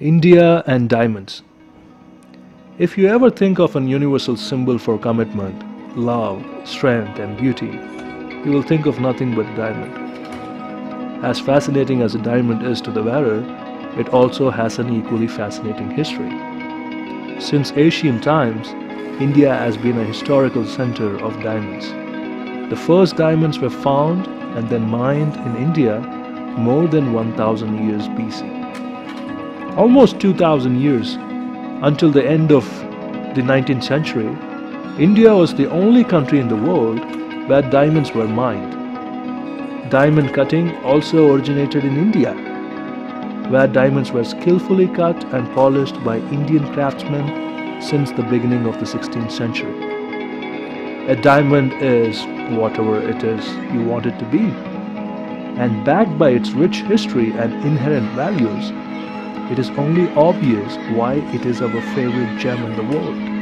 India and diamonds. If you ever think of an universal symbol for commitment, love, strength, and beauty, you will think of nothing but diamond. As fascinating as a diamond is to the wearer, it also has an equally fascinating history. Since ancient times, India has been a historical center of diamonds. The first diamonds were found and then mined in India more than 1000 years BC almost 2000 years until the end of the 19th century, India was the only country in the world where diamonds were mined. Diamond cutting also originated in India, where diamonds were skillfully cut and polished by Indian craftsmen since the beginning of the 16th century. A diamond is whatever it is you want it to be, and backed by its rich history and inherent values, it is only obvious why it is our favorite gem in the world.